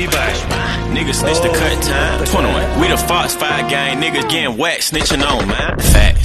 G-Bite. Niggas snitch the cut time. 21. We the Fox 5 gang. Niggas getting whacked, snitching on, man. Facts.